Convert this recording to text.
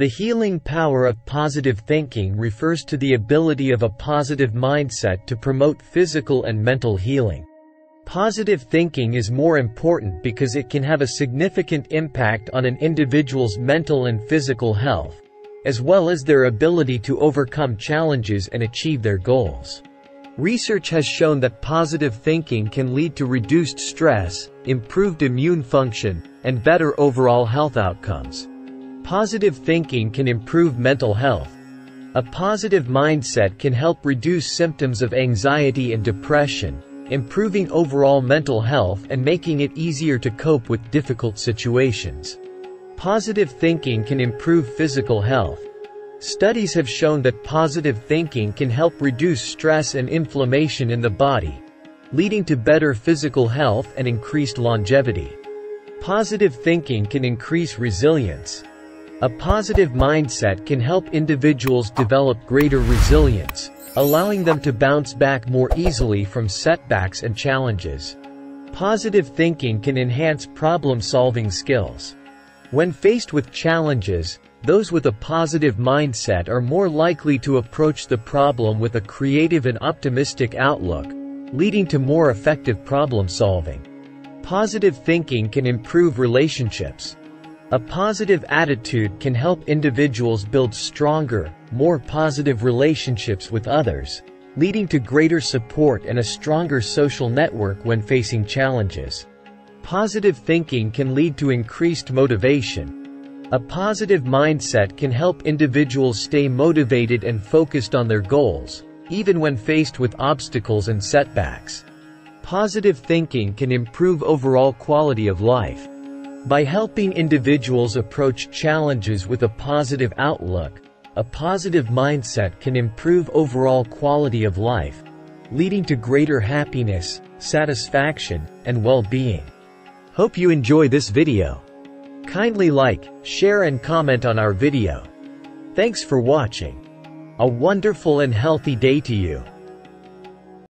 The healing power of positive thinking refers to the ability of a positive mindset to promote physical and mental healing. Positive thinking is more important because it can have a significant impact on an individual's mental and physical health, as well as their ability to overcome challenges and achieve their goals. Research has shown that positive thinking can lead to reduced stress, improved immune function, and better overall health outcomes. Positive thinking can improve mental health. A positive mindset can help reduce symptoms of anxiety and depression, improving overall mental health and making it easier to cope with difficult situations. Positive thinking can improve physical health. Studies have shown that positive thinking can help reduce stress and inflammation in the body, leading to better physical health and increased longevity. Positive thinking can increase resilience. A positive mindset can help individuals develop greater resilience, allowing them to bounce back more easily from setbacks and challenges. Positive thinking can enhance problem-solving skills. When faced with challenges, those with a positive mindset are more likely to approach the problem with a creative and optimistic outlook, leading to more effective problem solving. Positive thinking can improve relationships. A positive attitude can help individuals build stronger, more positive relationships with others, leading to greater support and a stronger social network when facing challenges. Positive thinking can lead to increased motivation. A positive mindset can help individuals stay motivated and focused on their goals, even when faced with obstacles and setbacks. Positive thinking can improve overall quality of life. By helping individuals approach challenges with a positive outlook, a positive mindset can improve overall quality of life, leading to greater happiness, satisfaction, and well-being. Hope you enjoy this video. Kindly like, share and comment on our video. Thanks for watching. A wonderful and healthy day to you.